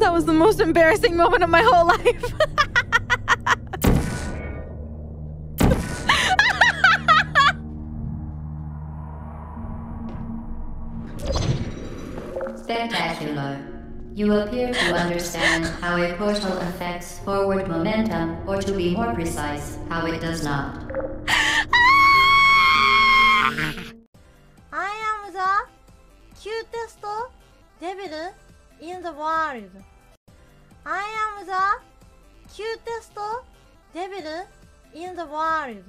that was the most embarrassing moment of my whole life. Spectacular. You appear to understand how a portal affects forward momentum, or to be more precise, how it does not. Cutest devil in the world. I am the cutest devil in the world.